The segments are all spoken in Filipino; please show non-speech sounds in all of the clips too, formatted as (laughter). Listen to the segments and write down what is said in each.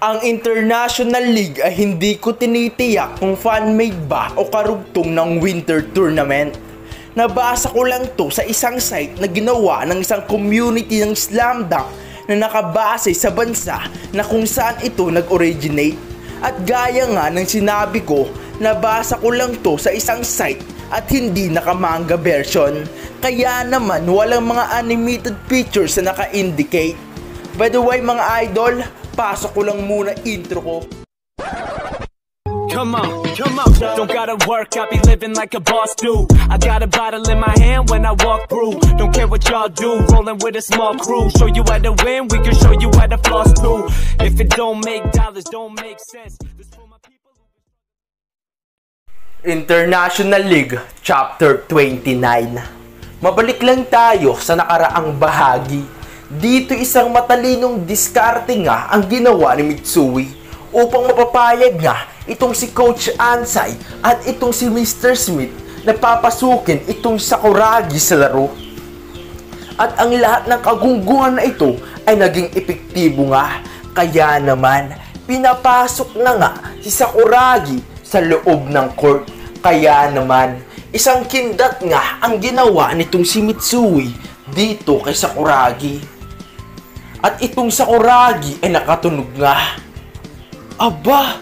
Ang International League ay hindi ko tinitiyak kung fan-made ba o karugtong ng winter tournament. Nabasa ko lang to sa isang site na ginawa ng isang community ng slam dunk na nakabase sa bansa na kung saan ito nag-originate. At gaya nga ng sinabi ko, nabasa ko lang to sa isang site at hindi nakamanga version. Kaya naman walang mga animated pictures na naka-indicate. By the way mga idol, pasok ko lang muna intro ko. Come on, come on. Don't gotta work, I be living like a boss do. I got a bottle in my hand when I walk through. Don't care what y'all do, rolling with a small crew. Show you how to win, we can show you how to floss too. If it don't make dollars, don't make sense. This for my people International League Chapter 29 Mabalik lang tayo sa nakaraang bahagi. Dito isang matalinong diskarte nga ang ginawa ni Mitsui upang mapapayag nga itong si Coach Ansay at itong si Mr. Smith na papasukin itong Sakuragi sa laro. At ang lahat ng kagunggungan na ito ay naging epektibo nga. Kaya naman, pinapasok na nga si Sakuragi sa loob ng court. Kaya naman, isang kindat nga ang ginawa nitong si Mitsui dito kay Sakuragi. At itong Sakuragi ay nakatunog nga. Aba,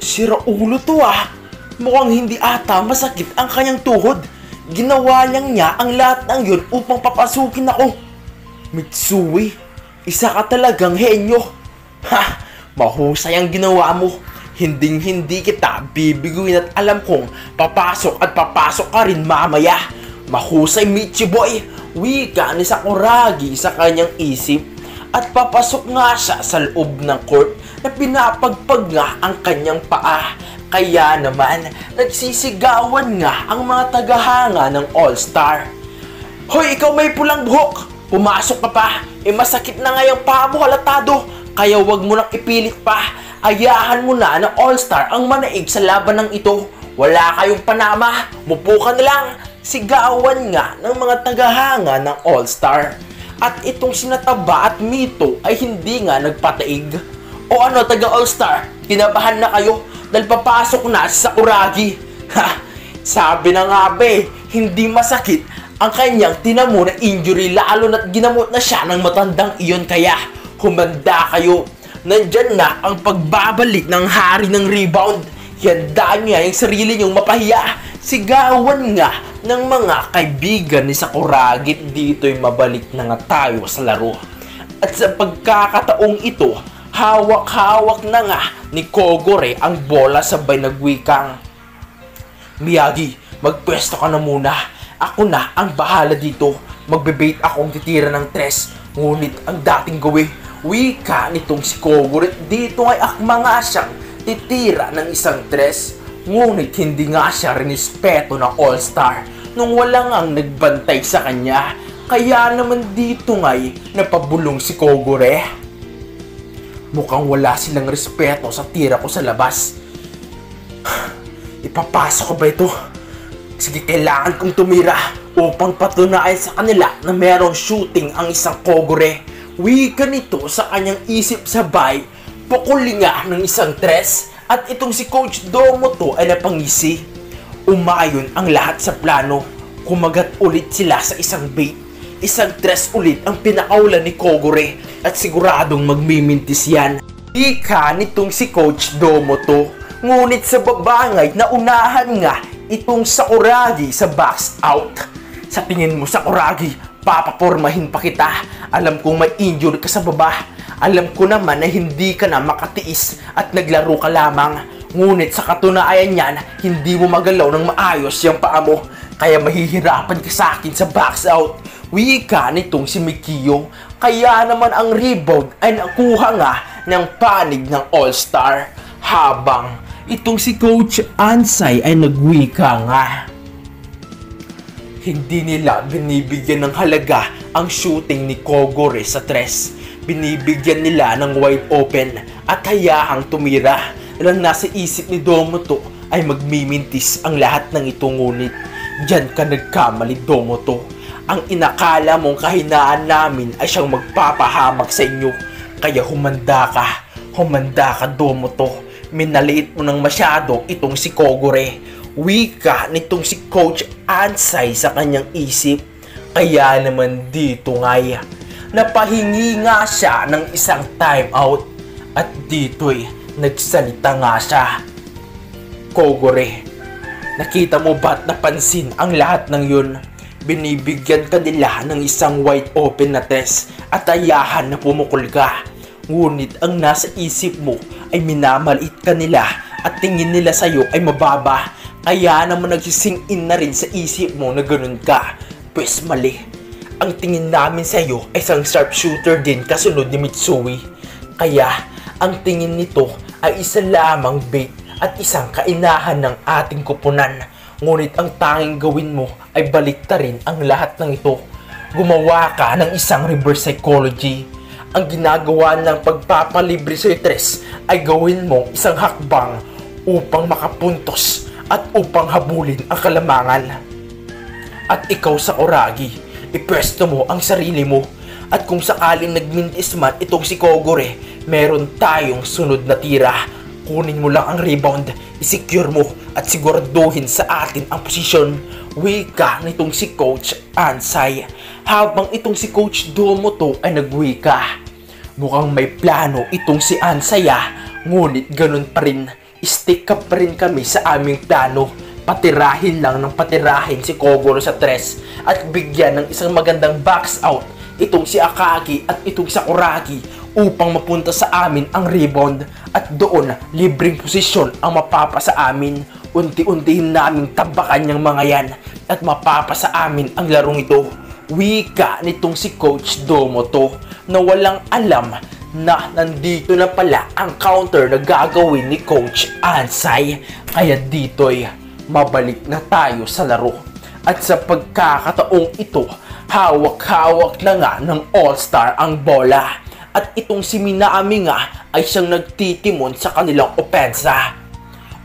sira ulo to ah. Mukhang hindi ata masakit ang kanyang tuhod. Ginawa niyang niya ang lahat ng yun upang papasukin ako. Mitsui, isa ka talagang henyo. Ha, mahusay ang ginawa mo. Hinding hindi kita bibiguin at alam kong papasok at papasok ka rin mamaya. Mahusay Michi Boy, wika ni Sakuragi sa kanyang isip at papasok nga siya sa loob ng court na pinapagpag nga ang kanyang paa. Kaya naman, nagsisigawan nga ang mga tagahanga ng All-Star. Hoy, ikaw may pulang buhok! Pumasok ka pa! E masakit na nga yung paa mo halatado! Kaya wag mo nang ipilit pa! Ayahan mo na ng All-Star ang manaig sa laban ng ito! Wala kayong panama! Mupo ka na lang! Sigawan nga ng mga tagahanga ng All-Star. At itong sinataba at mito ay hindi nga nagpataig. O ano, taga All-Star, kinabahan na kayo dahil papasok na sa Uragi. Ha! Sabi na nga be, hindi masakit ang kanyang tinamo na injury lalo na't ginamot na siya ng matandang iyon kaya humanda kayo. Nandyan na ang pagbabalik ng hari ng rebound. Yandaan niya yung sarili niyong mapahiya. Sigawan nga ng mga kaibigan ni Sakuragi dito'y mabalik na nga tayo sa laro. At sa pagkakataong ito, hawak-hawak na nga ni Kogore ang bola sabay nagwikang. Miyagi, magpwesto ka na muna. Ako na ang bahala dito. Magbe-bait akong titira ng tres. Ngunit ang dating gawin, wika nitong si Kogore dito ay akma nga siyang titira ng isang tres. Ngunit hindi nga siya rinispeto ng All-Star nung walang ang nagbantay sa kanya. Kaya naman dito nga'y napabulong si Kogore. Mukhang wala silang respeto sa tira ko sa labas. (sighs) Ipapasok ko ba ito? Sige, kailangan kong tumira upang patunayan sa kanila na merong shooting ang isang Kogore. Wika nito sa kanyang isip sabay, pukuli nga ng isang tres at itong si Coach Domo to ay napangisi. Umayon ang lahat sa plano. Kumagat ulit sila sa isang bait. Isang tres ulit ang pinakaulan ni Kogore at siguradong magmimintis yan. Ika nitong si Coach Domo to. Ngunit sa babangay na unahan nga itong Sakuragi sa box out. Sa tingin mo Sakuragi, papapormahin pa kita. Alam kong may injury ka sa baba. Alam ko naman na hindi ka na makatiis at naglaro ka lamang. Ngunit sa katunayan niyan, hindi mo magalaw ng maayos yung paa mo. Kaya mahihirapan ka sa akin sa box out. Wika nitong si Mikio. Kaya naman ang rebound ay nakuha nga ng panig ng All-Star. Habang itong si Coach Ansay ay nagwika nga. Hindi nila binibigyan ng halaga ang shooting ni Kogore sa tres. Binibigyan nila ng wide open at hayahang tumira. Lang nasa isip ni Domoto ay magmimintis ang lahat ng ito ngunit Diyan ka nagkamali Domoto. Ang inakala mong kahinaan namin ay siyang magpapahamak sa inyo. Kaya humanda ka. Humanda ka domo to. Minaliit mo ng masyado itong si Kogure. Wika nitong si Coach Ansay sa kanyang isip. Kaya naman dito ngay. Napahingi nga siya ng isang timeout. At dito'y nagsalita nga siya. Kogore, nakita mo ba't napansin ang lahat ng yun? Binibigyan ka nila ng isang wide open na test at ayahan na pumukol ka. Ngunit ang nasa isip mo ay minamaliit ka nila at tingin nila sa'yo ay mababa. Kaya naman nagsising in na rin sa isip mo na ganun ka. Pwes mali. Ang tingin namin sa'yo ay isang sharpshooter din kasunod ni Mitsui. Kaya ang tingin nito ay isa lamang bait at isang kainahan ng ating kupunan. Ngunit ang tanging gawin mo ay baliktarin ang lahat ng ito. Gumawa ka ng isang reverse psychology. Ang ginagawa ng pagpapalibre sa tres ay gawin mo isang hakbang upang makapuntos at upang habulin ang kalamangan. At ikaw sa Oragi, ipwesto mo ang sarili mo. At kung sakaling nagmintis man itong si Kogore, meron tayong sunod na tira. Kunin mo lang ang rebound, isecure mo at siguraduhin sa atin ang posisyon. Wika nitong si Coach Ansay. Habang itong si Coach Domoto ay nagwika. Mukhang may plano itong si Ansaya, ngunit ganun pa rin. Stick up pa rin kami sa aming plano. Patirahin lang ng patirahin si Kogoro sa tres at bigyan ng isang magandang box out itong si Akagi at itong Sakuragi upang mapunta sa amin ang rebound at doon libreng posisyon ang mapapasa amin. Unti-untihin naming tabakan niyang mga yan at mapapasa amin ang larong ito. Wika nitong si Coach Domoto na walang alam na nandito na pala ang counter na gagawin ni Coach Ansay. Kaya dito'y mabalik na tayo sa laro. At sa pagkakataong ito, hawak-hawak na nga ng All-Star ang bola. At itong si Minami nga ay siyang nagtitimon sa kanilang opensa.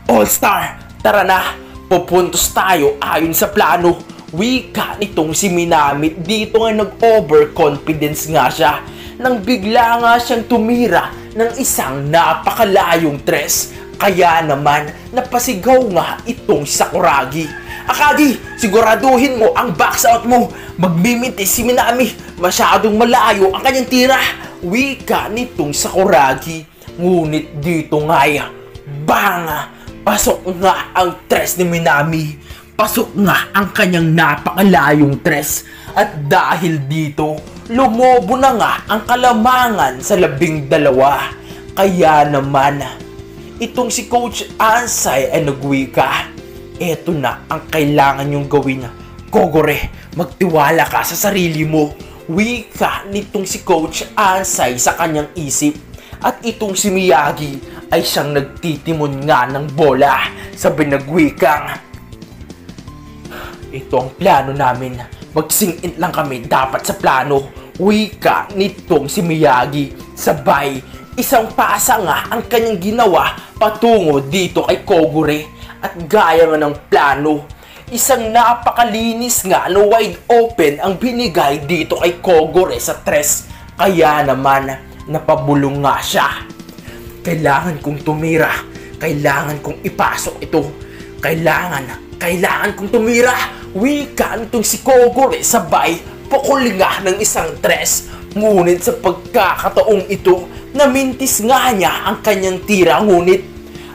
All-Star, tara na! Pupuntos tayo ayon sa plano. Wika nitong si Minami dito nga nag-overconfidence nga siya nang bigla nga siyang tumira ng isang napakalayong tres. Kaya naman napasigaw nga itong Sakuragi. Akagi, siguraduhin mo ang box out mo. Magmimintis si Minami. Masyadong malayo ang kanyang tira. Wika nitong Sakuragi. Ngunit dito nga bang! Pasok nga ang tres ni Minami. Pasok nga ang kanyang napakalayong tres. At dahil dito, lumobo na nga ang kalamangan sa labing dalawa. Kaya naman, itong si Coach Ansay ay nagwika. Eto na ang kailangan yung gawin. Kogore, magtiwala ka sa sarili mo. Wika nitong si Coach Ansay sa kanyang isip. At itong si Miyagi ay siyang nagtitimon nga ng bola sa binagwikang. Ito ang plano namin. Magsing-in lang kami dapat sa plano. Wika nitong si Miyagi. Sabay, isang pasa nga ang kanyang ginawa patungo dito kay Kogure. At gaya nga ng plano, isang napakalinis nga na wide open ang binigay dito kay Kogure sa tres. Kaya naman, napabulong nga siya. Kailangan kong tumira. Kailangan kong ipasok ito. Kailangan, kailangan kong tumira. Wika nitong si Kogore sabay pukulinga ng isang tres. Ngunit sa pagkakataong ito, namintis nga niya ang kanyang tira. Ngunit,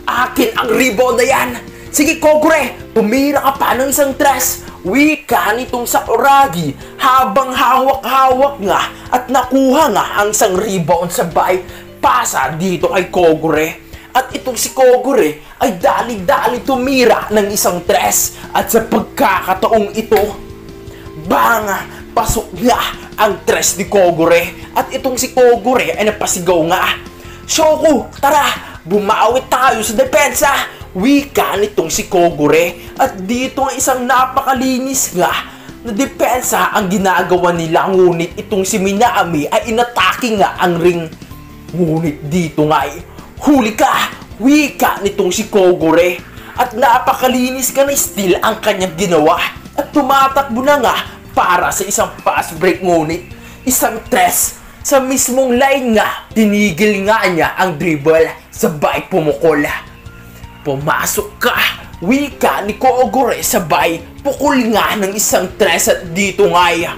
akin ang rebound na yan. Sige Kogore, tumira ka pa ng isang tres. Wika nitong sa Oragi habang hawak-hawak nga at nakuha nga ang isang rebound sabay pasa dito kay Kogure. At itong si Kogure ay dali-dali tumira ng isang tres. At sa pagkakataong ito, banga, pasok nga ang tres ni Kogure. At itong si Kogure ay napasigaw nga. Shoku, tara, bumawi tayo sa depensa. Wika nitong si Kogure. At dito ang isang napakalinis nga na depensa ang ginagawa nila. Ngunit itong si Minami ay inatake nga ang ring Ngunit dito nga ay, huli ka! Wika nitong si Kogore. At napakalinis ka na still ang kanyang ginawa. At tumatakbo na nga para sa isang fast break ngunit isang tres Sa mismong line nga, tinigil nga niya ang dribble, sabay pumukol. Pumasok ka, wika ni Kogure sabay pukul nga ng isang tres at dito nga'y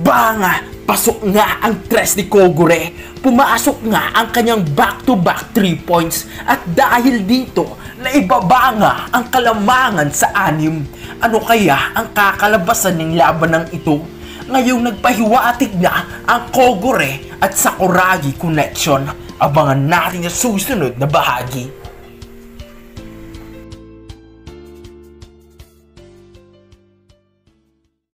Banga! Pasok nga ang tres ni Kogure. Pumasok nga ang kanyang back-to-back 3 points at dahil dito, naibaba nga ang kalamangan sa anim. Ano kaya ang kakalabasan ng laban ng ito? Ngayong nagpahiwatig na ang Kogure at Sakuragi connection. Abangan natin sa susunod na bahagi.